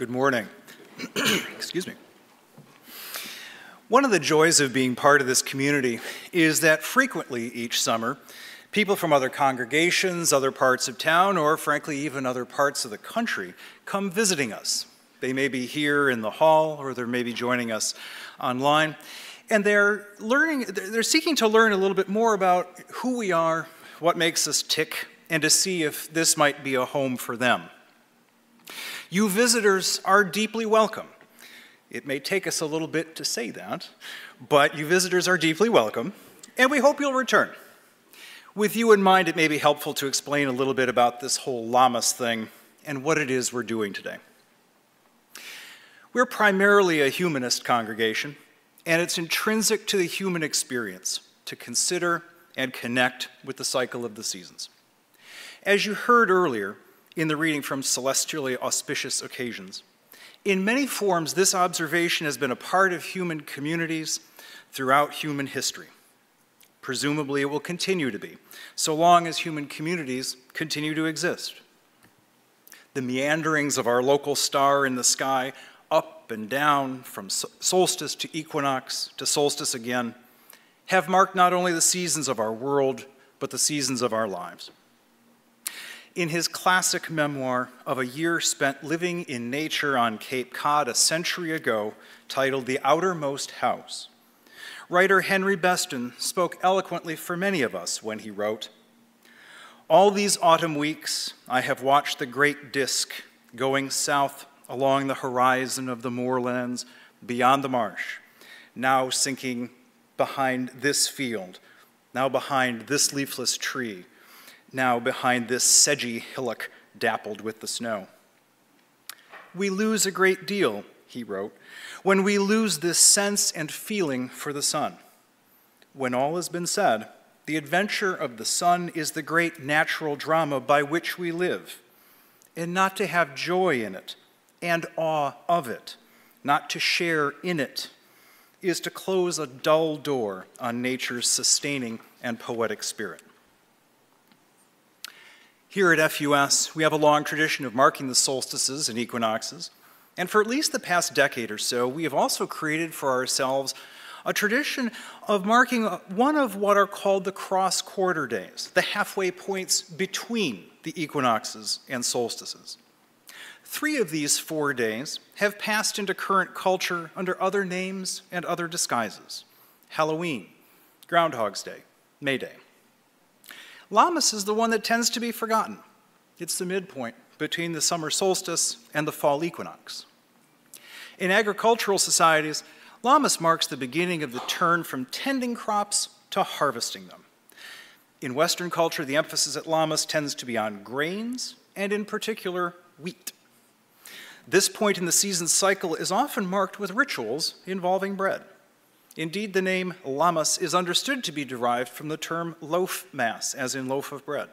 Good morning. Excuse me. One of the joys of being part of this community is that frequently each summer, people from other congregations, other parts of town, or frankly even other parts of the country come visiting us. They may be here in the hall or they may be joining us online. And they're learning, they're seeking to learn a little bit more about who we are, what makes us tick, and to see if this might be a home for them. You visitors are deeply welcome. It may take us a little bit to say that, but you visitors are deeply welcome, and we hope you'll return. With you in mind, it may be helpful to explain a little bit about this whole Lammas thing and what it is we're doing today. We're primarily a humanist congregation, and it's intrinsic to the human experience to consider and connect with the cycle of the seasons. As you heard earlier in the reading from Celestially Auspicious Occasions, in many forms, this observation has been a part of human communities throughout human history. Presumably, it will continue to be, so long as human communities continue to exist. The meanderings of our local star in the sky, up and down, from solstice to equinox to solstice again, have marked not only the seasons of our world, but the seasons of our lives in his classic memoir of a year spent living in nature on Cape Cod a century ago, titled The Outermost House. Writer Henry Beston spoke eloquently for many of us when he wrote, All these autumn weeks, I have watched the great disk going south along the horizon of the moorlands beyond the marsh, now sinking behind this field, now behind this leafless tree, now behind this sedgy hillock dappled with the snow. We lose a great deal, he wrote, when we lose this sense and feeling for the sun. When all has been said, the adventure of the sun is the great natural drama by which we live, and not to have joy in it and awe of it, not to share in it, is to close a dull door on nature's sustaining and poetic spirit. Here at FUS, we have a long tradition of marking the solstices and equinoxes, and for at least the past decade or so, we have also created for ourselves a tradition of marking one of what are called the cross quarter days, the halfway points between the equinoxes and solstices. Three of these four days have passed into current culture under other names and other disguises Halloween, Groundhog's Day, May Day. Lammas is the one that tends to be forgotten. It's the midpoint between the summer solstice and the fall equinox. In agricultural societies, Lammas marks the beginning of the turn from tending crops to harvesting them. In Western culture, the emphasis at Lammas tends to be on grains, and in particular, wheat. This point in the season cycle is often marked with rituals involving bread. Indeed, the name Lammas is understood to be derived from the term loaf mass, as in loaf of bread.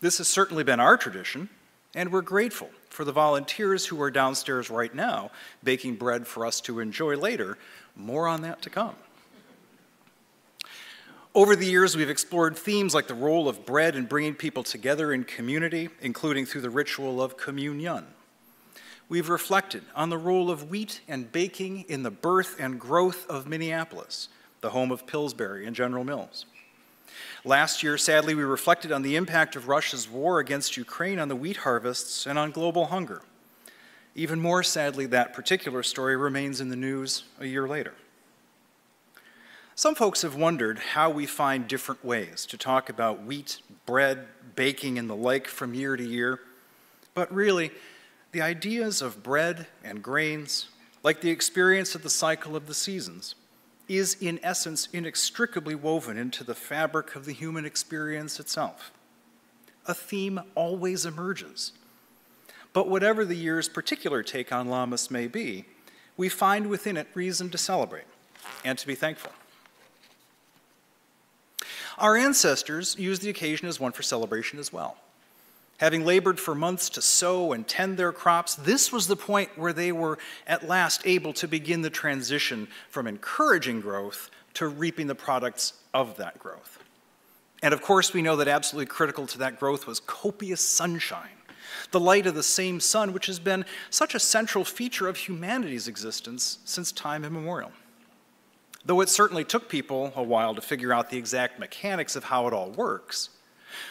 This has certainly been our tradition, and we're grateful for the volunteers who are downstairs right now baking bread for us to enjoy later. More on that to come. Over the years, we've explored themes like the role of bread in bringing people together in community, including through the ritual of communion we've reflected on the role of wheat and baking in the birth and growth of Minneapolis, the home of Pillsbury and General Mills. Last year, sadly, we reflected on the impact of Russia's war against Ukraine on the wheat harvests and on global hunger. Even more sadly, that particular story remains in the news a year later. Some folks have wondered how we find different ways to talk about wheat, bread, baking, and the like from year to year. But really, the ideas of bread and grains, like the experience of the cycle of the seasons, is in essence inextricably woven into the fabric of the human experience itself. A theme always emerges. But whatever the year's particular take on Lammas may be, we find within it reason to celebrate and to be thankful. Our ancestors used the occasion as one for celebration as well. Having labored for months to sow and tend their crops, this was the point where they were at last able to begin the transition from encouraging growth to reaping the products of that growth. And of course, we know that absolutely critical to that growth was copious sunshine, the light of the same sun, which has been such a central feature of humanity's existence since time immemorial. Though it certainly took people a while to figure out the exact mechanics of how it all works,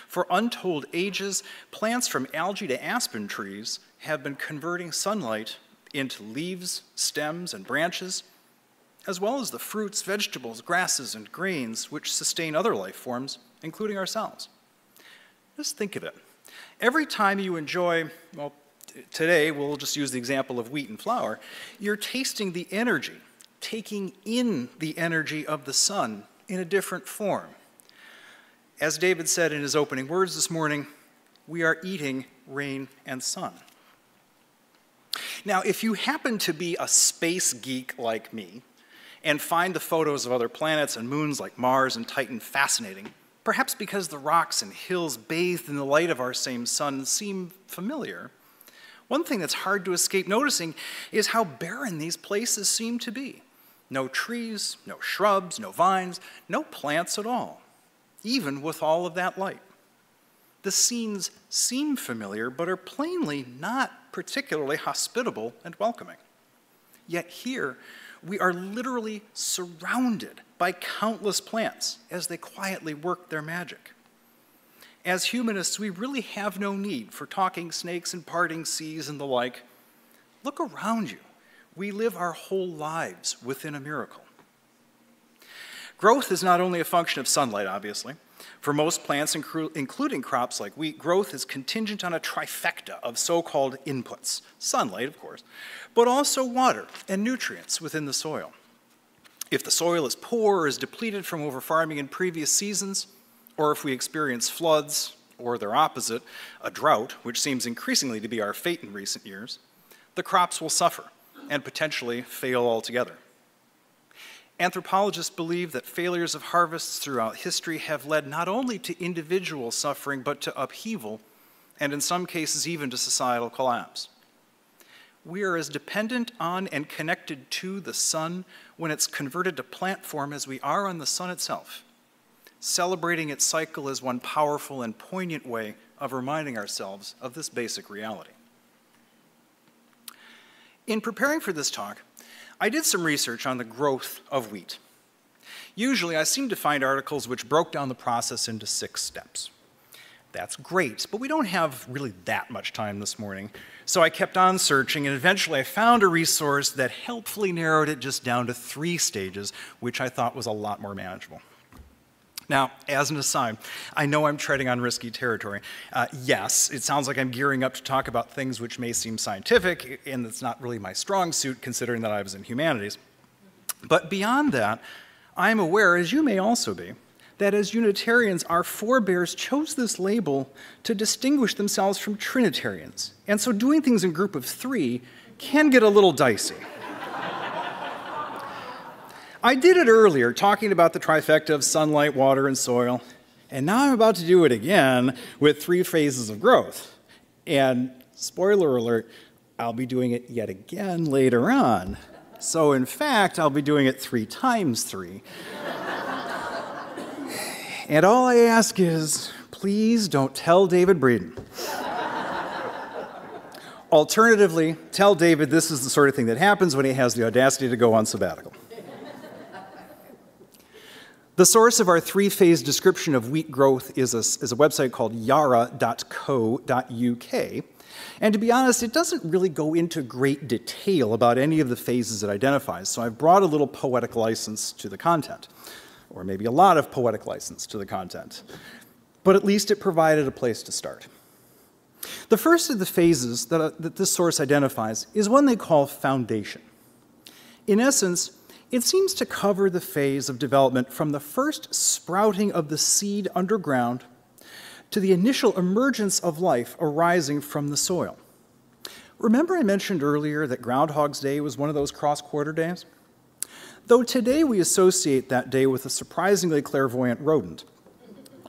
for untold ages, plants from algae to aspen trees have been converting sunlight into leaves, stems, and branches, as well as the fruits, vegetables, grasses, and grains which sustain other life forms, including ourselves. Just think of it. Every time you enjoy, well, today we'll just use the example of wheat and flour, you're tasting the energy, taking in the energy of the sun in a different form. As David said in his opening words this morning, we are eating rain and sun. Now, if you happen to be a space geek like me and find the photos of other planets and moons like Mars and Titan fascinating, perhaps because the rocks and hills bathed in the light of our same sun seem familiar, one thing that's hard to escape noticing is how barren these places seem to be. No trees, no shrubs, no vines, no plants at all even with all of that light. The scenes seem familiar, but are plainly not particularly hospitable and welcoming. Yet here, we are literally surrounded by countless plants as they quietly work their magic. As humanists, we really have no need for talking snakes and parting seas and the like. Look around you. We live our whole lives within a miracle. Growth is not only a function of sunlight, obviously. For most plants, including crops like wheat, growth is contingent on a trifecta of so-called inputs, sunlight, of course, but also water and nutrients within the soil. If the soil is poor or is depleted from overfarming in previous seasons, or if we experience floods, or their opposite, a drought, which seems increasingly to be our fate in recent years, the crops will suffer and potentially fail altogether. Anthropologists believe that failures of harvests throughout history have led not only to individual suffering, but to upheaval, and in some cases, even to societal collapse. We are as dependent on and connected to the sun when it's converted to plant form as we are on the sun itself. Celebrating its cycle is one powerful and poignant way of reminding ourselves of this basic reality. In preparing for this talk, I did some research on the growth of wheat. Usually, I seem to find articles which broke down the process into six steps. That's great, but we don't have really that much time this morning. So I kept on searching, and eventually I found a resource that helpfully narrowed it just down to three stages, which I thought was a lot more manageable. Now, as an aside, I know I'm treading on risky territory. Uh, yes, it sounds like I'm gearing up to talk about things which may seem scientific, and it's not really my strong suit considering that I was in humanities. But beyond that, I am aware, as you may also be, that as Unitarians, our forebears chose this label to distinguish themselves from Trinitarians. And so doing things in group of three can get a little dicey. I did it earlier, talking about the trifecta of sunlight, water, and soil, and now I'm about to do it again with three phases of growth. And spoiler alert, I'll be doing it yet again later on. So, in fact, I'll be doing it three times three. and all I ask is please don't tell David Breeden. Alternatively, tell David this is the sort of thing that happens when he has the audacity to go on sabbatical. The source of our three phase description of wheat growth is a, is a website called yara.co.uk. And to be honest, it doesn't really go into great detail about any of the phases it identifies, so I've brought a little poetic license to the content, or maybe a lot of poetic license to the content. But at least it provided a place to start. The first of the phases that, uh, that this source identifies is one they call foundation. In essence, it seems to cover the phase of development from the first sprouting of the seed underground to the initial emergence of life arising from the soil. Remember I mentioned earlier that Groundhog's Day was one of those cross-quarter days? Though today we associate that day with a surprisingly clairvoyant rodent.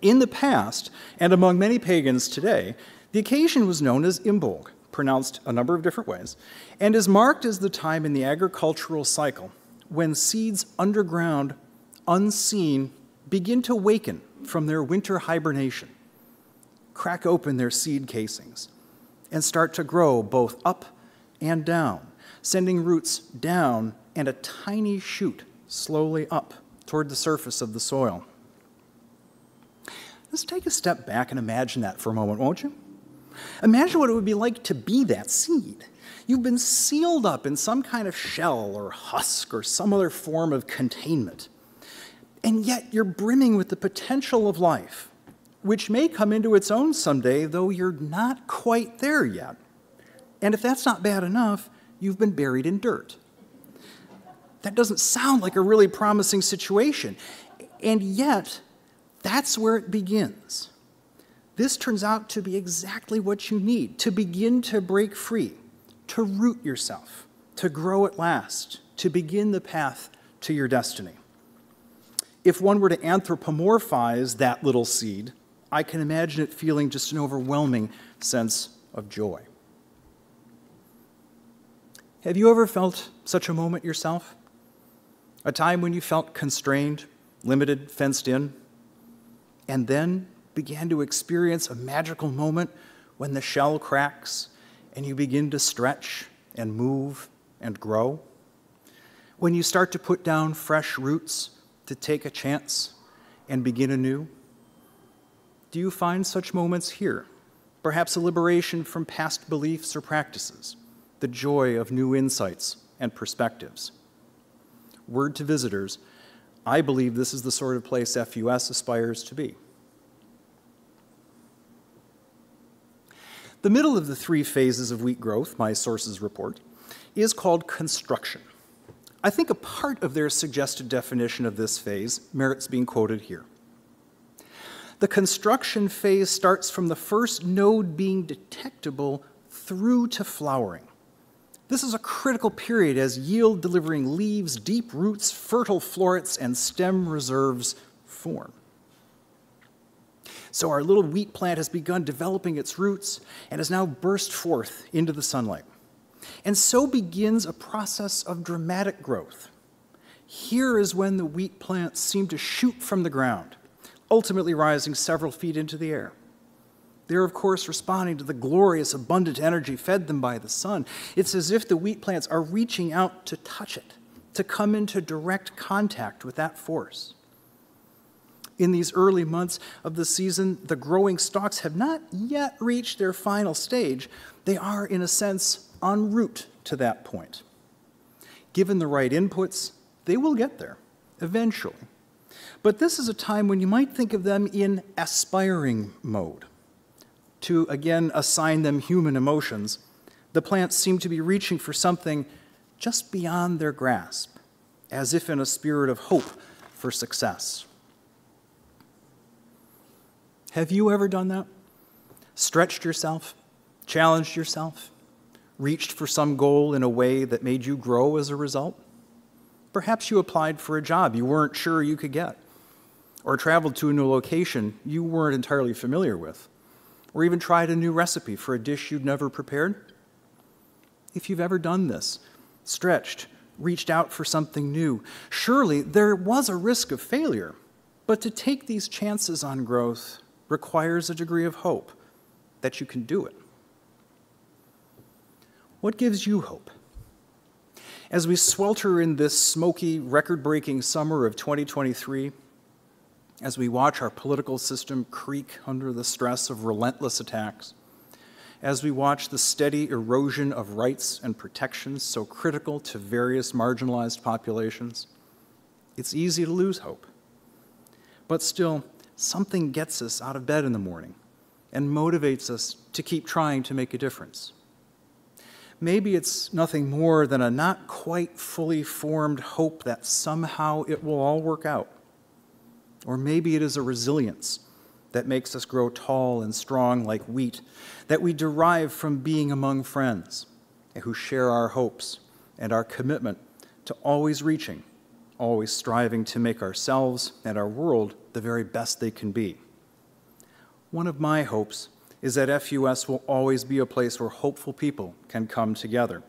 In the past, and among many pagans today, the occasion was known as Imbolg, pronounced a number of different ways, and is marked as the time in the agricultural cycle when seeds underground, unseen, begin to waken from their winter hibernation, crack open their seed casings, and start to grow both up and down, sending roots down and a tiny shoot slowly up toward the surface of the soil. Let's take a step back and imagine that for a moment, won't you? Imagine what it would be like to be that seed. You've been sealed up in some kind of shell or husk or some other form of containment. And yet you're brimming with the potential of life, which may come into its own someday, though you're not quite there yet. And if that's not bad enough, you've been buried in dirt. That doesn't sound like a really promising situation. And yet, that's where it begins. This turns out to be exactly what you need to begin to break free, to root yourself, to grow at last, to begin the path to your destiny. If one were to anthropomorphize that little seed, I can imagine it feeling just an overwhelming sense of joy. Have you ever felt such a moment yourself? A time when you felt constrained, limited, fenced in, and then began to experience a magical moment when the shell cracks and you begin to stretch and move and grow? When you start to put down fresh roots to take a chance and begin anew? Do you find such moments here? Perhaps a liberation from past beliefs or practices, the joy of new insights and perspectives. Word to visitors, I believe this is the sort of place FUS aspires to be. The middle of the three phases of wheat growth, my sources report, is called construction. I think a part of their suggested definition of this phase merits being quoted here. The construction phase starts from the first node being detectable through to flowering. This is a critical period as yield delivering leaves, deep roots, fertile florets, and stem reserves form. So our little wheat plant has begun developing its roots and has now burst forth into the sunlight. And so begins a process of dramatic growth. Here is when the wheat plants seem to shoot from the ground, ultimately rising several feet into the air. They're, of course, responding to the glorious, abundant energy fed them by the sun. It's as if the wheat plants are reaching out to touch it, to come into direct contact with that force. In these early months of the season, the growing stalks have not yet reached their final stage. They are, in a sense, en route to that point. Given the right inputs, they will get there eventually. But this is a time when you might think of them in aspiring mode. To again assign them human emotions, the plants seem to be reaching for something just beyond their grasp, as if in a spirit of hope for success. Have you ever done that? Stretched yourself? Challenged yourself? Reached for some goal in a way that made you grow as a result? Perhaps you applied for a job you weren't sure you could get, or traveled to a new location you weren't entirely familiar with, or even tried a new recipe for a dish you'd never prepared. If you've ever done this, stretched, reached out for something new, surely there was a risk of failure. But to take these chances on growth requires a degree of hope that you can do it. What gives you hope? As we swelter in this smoky, record breaking summer of 2023, as we watch our political system creak under the stress of relentless attacks, as we watch the steady erosion of rights and protections so critical to various marginalized populations, it's easy to lose hope. But still, something gets us out of bed in the morning and motivates us to keep trying to make a difference. Maybe it's nothing more than a not quite fully formed hope that somehow it will all work out. Or maybe it is a resilience that makes us grow tall and strong like wheat that we derive from being among friends who share our hopes and our commitment to always reaching, always striving to make ourselves and our world the very best they can be. One of my hopes is that FUS will always be a place where hopeful people can come together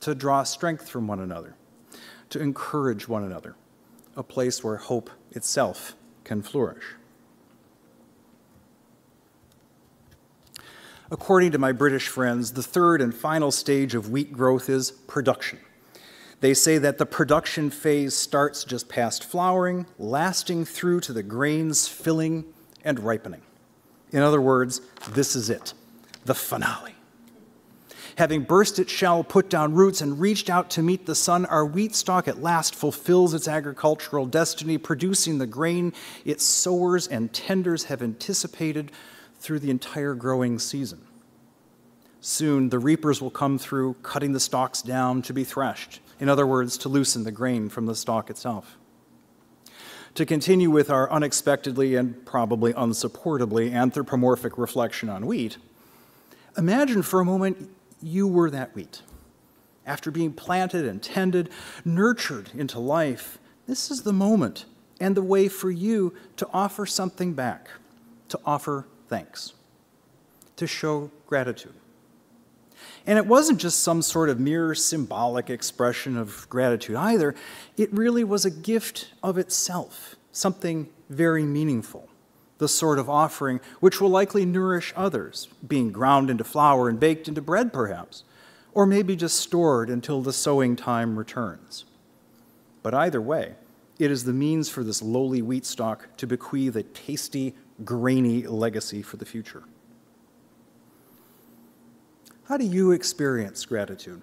to draw strength from one another, to encourage one another, a place where hope itself can flourish. According to my British friends, the third and final stage of wheat growth is production. They say that the production phase starts just past flowering, lasting through to the grains filling and ripening. In other words, this is it, the finale. Having burst its shell, put down roots, and reached out to meet the sun, our wheat stalk at last fulfills its agricultural destiny, producing the grain its sowers and tenders have anticipated through the entire growing season. Soon the reapers will come through, cutting the stalks down to be threshed. In other words, to loosen the grain from the stalk itself. To continue with our unexpectedly and probably unsupportably anthropomorphic reflection on wheat, imagine for a moment you were that wheat. After being planted and tended, nurtured into life, this is the moment and the way for you to offer something back, to offer thanks, to show gratitude. And it wasn't just some sort of mere symbolic expression of gratitude either. It really was a gift of itself, something very meaningful, the sort of offering which will likely nourish others, being ground into flour and baked into bread, perhaps, or maybe just stored until the sowing time returns. But either way, it is the means for this lowly wheat stalk to bequeath a tasty, grainy legacy for the future. How do you experience gratitude?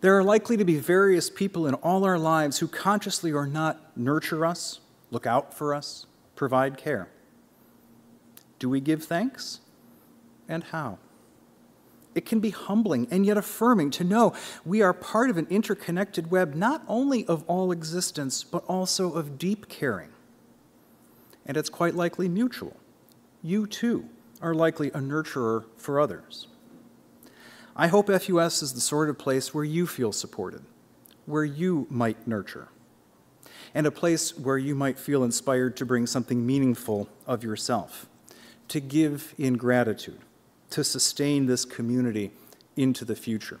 There are likely to be various people in all our lives who consciously or not nurture us, look out for us, provide care. Do we give thanks? And how? It can be humbling and yet affirming to know we are part of an interconnected web not only of all existence, but also of deep caring. And it's quite likely mutual. You too are likely a nurturer for others. I hope FUS is the sort of place where you feel supported, where you might nurture, and a place where you might feel inspired to bring something meaningful of yourself, to give in gratitude, to sustain this community into the future.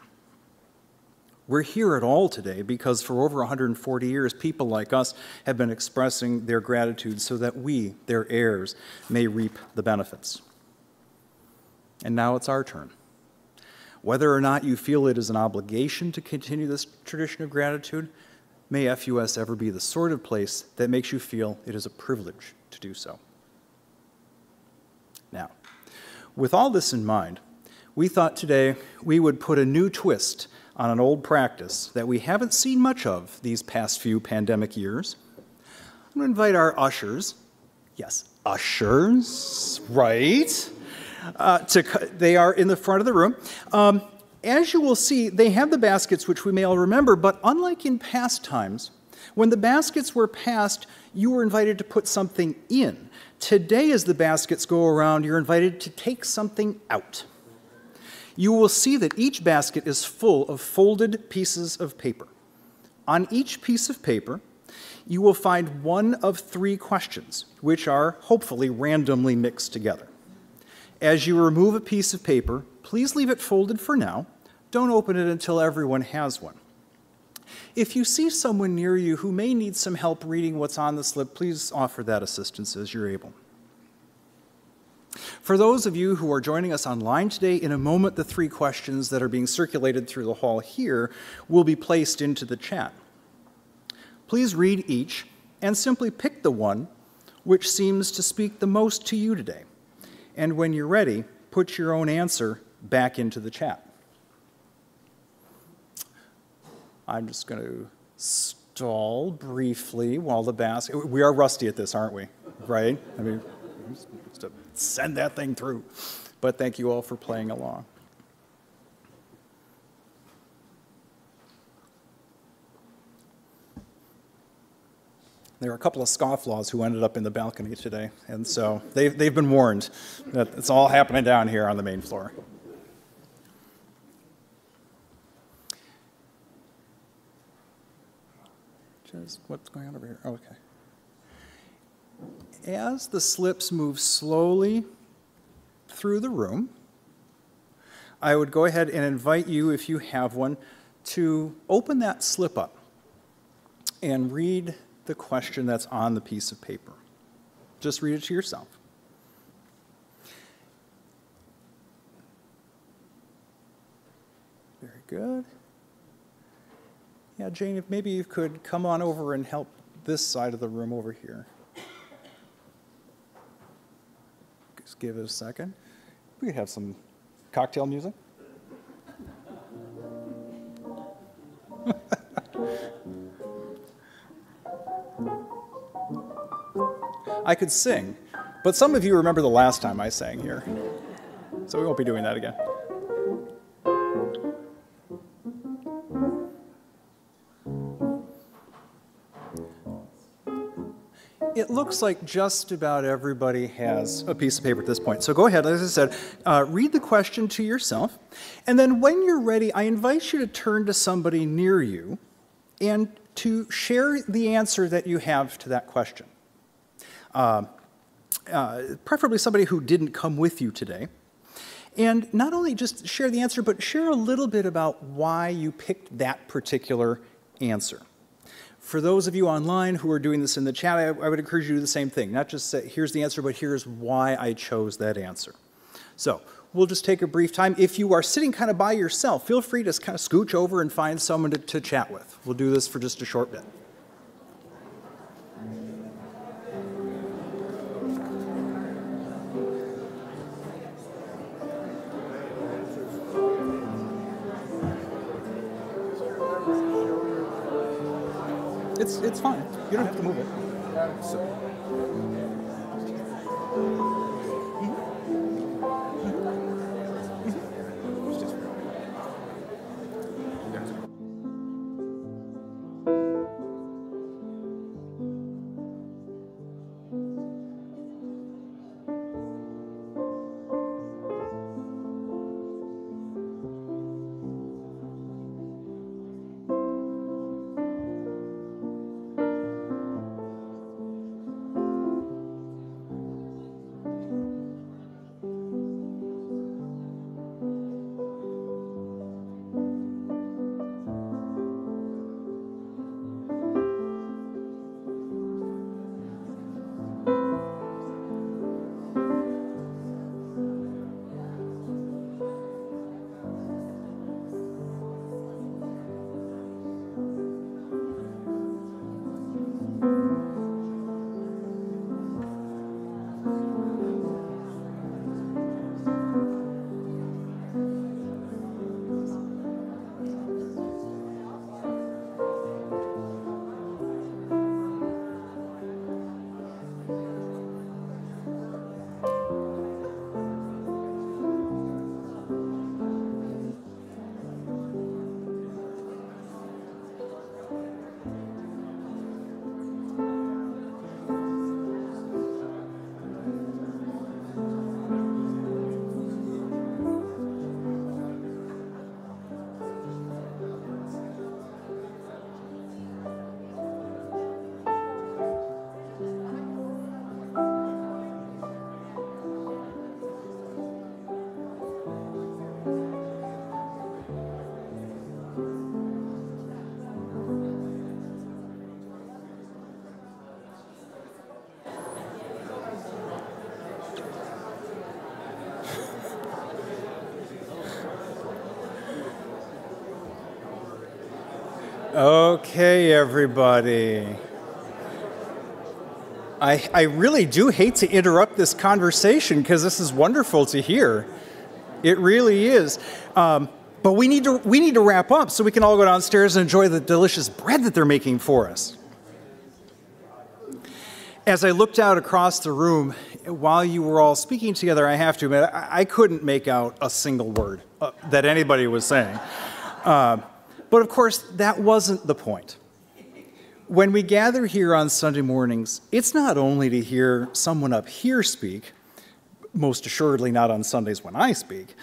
We're here at all today because for over 140 years, people like us have been expressing their gratitude so that we, their heirs, may reap the benefits. And now it's our turn. Whether or not you feel it is an obligation to continue this tradition of gratitude, may FUS ever be the sort of place that makes you feel it is a privilege to do so. Now, with all this in mind, we thought today we would put a new twist on an old practice that we haven't seen much of these past few pandemic years. I'm going to invite our ushers, yes, ushers, right? Uh, to, they are in the front of the room. Um, as you will see, they have the baskets, which we may all remember, but unlike in past times, when the baskets were passed, you were invited to put something in. Today, as the baskets go around, you're invited to take something out. You will see that each basket is full of folded pieces of paper. On each piece of paper, you will find one of three questions, which are hopefully randomly mixed together. As you remove a piece of paper, please leave it folded for now. Don't open it until everyone has one. If you see someone near you who may need some help reading what's on the slip, please offer that assistance as you're able. For those of you who are joining us online today, in a moment the three questions that are being circulated through the hall here will be placed into the chat. Please read each and simply pick the one which seems to speak the most to you today and when you're ready, put your own answer back into the chat. I'm just going to stall briefly while the basket. We are rusty at this, aren't we? Right? I mean, just to send that thing through. But thank you all for playing along. There are a couple of scofflaws who ended up in the balcony today, and so they've, they've been warned that it's all happening down here on the main floor. Just what's going on over here? Oh, okay. As the slips move slowly through the room, I would go ahead and invite you, if you have one, to open that slip up and read the question that's on the piece of paper. Just read it to yourself. Very good. Yeah, Jane, if maybe you could come on over and help this side of the room over here. Just give it a second. We could have some cocktail music. I could sing, but some of you remember the last time I sang here. So we won't be doing that again. It looks like just about everybody has a piece of paper at this point. So go ahead, as I said, uh, read the question to yourself. And then when you're ready, I invite you to turn to somebody near you and to share the answer that you have to that question. Uh, uh, preferably somebody who didn't come with you today. And not only just share the answer, but share a little bit about why you picked that particular answer. For those of you online who are doing this in the chat, I, I would encourage you to do the same thing. Not just say, here's the answer, but here's why I chose that answer. So we'll just take a brief time. If you are sitting kind of by yourself, feel free to kind of scooch over and find someone to, to chat with. We'll do this for just a short bit. It's, it's fine. You don't have to move it. Okay, everybody. I, I really do hate to interrupt this conversation because this is wonderful to hear. It really is. Um, but we need, to, we need to wrap up so we can all go downstairs and enjoy the delicious bread that they're making for us. As I looked out across the room while you were all speaking together, I have to admit, I, I couldn't make out a single word uh, that anybody was saying. Uh, but of course, that wasn't the point. When we gather here on Sunday mornings, it's not only to hear someone up here speak, most assuredly not on Sundays when I speak,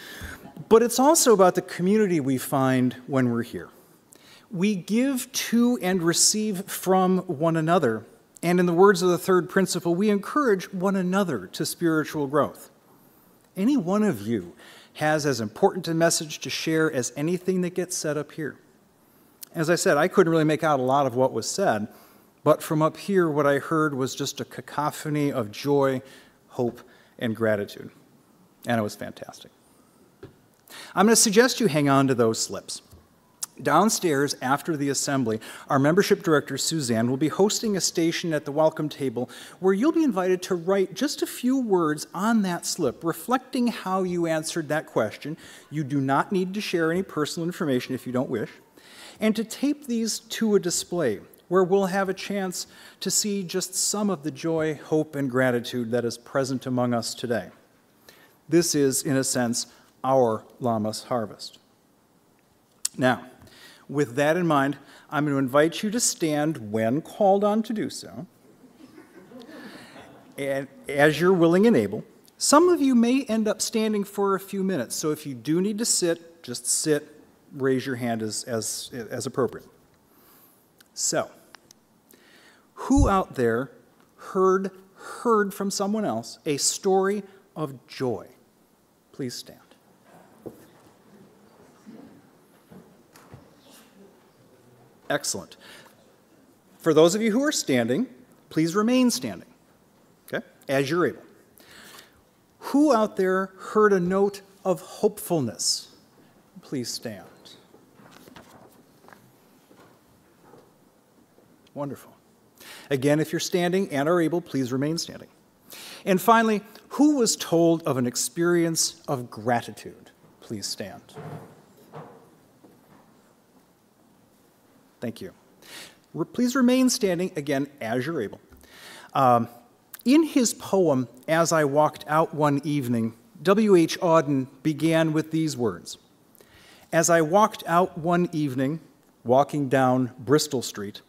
but it's also about the community we find when we're here. We give to and receive from one another, and in the words of the third principle, we encourage one another to spiritual growth. Any one of you has as important a message to share as anything that gets said up here. As I said, I couldn't really make out a lot of what was said, but from up here, what I heard was just a cacophony of joy, hope, and gratitude. And it was fantastic. I'm going to suggest you hang on to those slips. Downstairs, after the assembly, our membership director, Suzanne, will be hosting a station at the welcome table where you'll be invited to write just a few words on that slip reflecting how you answered that question. You do not need to share any personal information if you don't wish. And to tape these to a display where we'll have a chance to see just some of the joy, hope, and gratitude that is present among us today. This is, in a sense, our Lammas harvest. Now, with that in mind, I'm going to invite you to stand when called on to do so. And as you're willing and able, some of you may end up standing for a few minutes. So if you do need to sit, just sit, raise your hand as, as, as appropriate. So, who out there heard, heard from someone else a story of joy? Please stand. Excellent. For those of you who are standing, please remain standing, okay, as you're able. Who out there heard a note of hopefulness? Please stand. Wonderful. Again, if you're standing and are able, please remain standing. And finally, who was told of an experience of gratitude? Please stand. Thank you. Please remain standing again as you're able. Um, in his poem, As I Walked Out One Evening, W.H. Auden began with these words As I walked out one evening, walking down Bristol Street,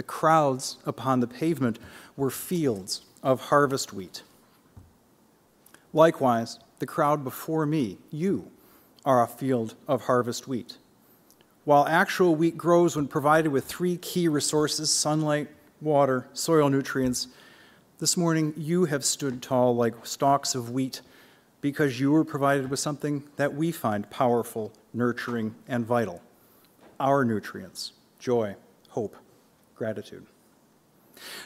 the crowds upon the pavement were fields of harvest wheat. Likewise, the crowd before me, you, are a field of harvest wheat. While actual wheat grows when provided with three key resources sunlight, water, soil nutrients, this morning you have stood tall like stalks of wheat because you were provided with something that we find powerful, nurturing, and vital our nutrients joy, hope, gratitude.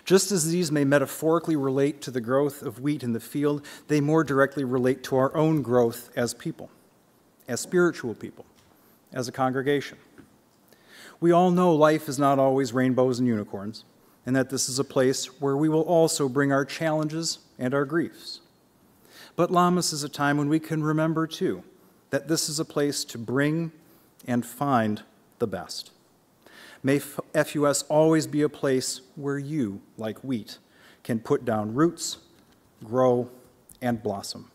Just as these may metaphorically relate to the growth of wheat in the field, they more directly relate to our own growth as people, as spiritual people as a congregation. We all know life is not always rainbows and unicorns, and that this is a place where we will also bring our challenges and our griefs. But Lammas is a time when we can remember, too, that this is a place to bring and find the best. May FUS always be a place where you, like wheat, can put down roots, grow, and blossom.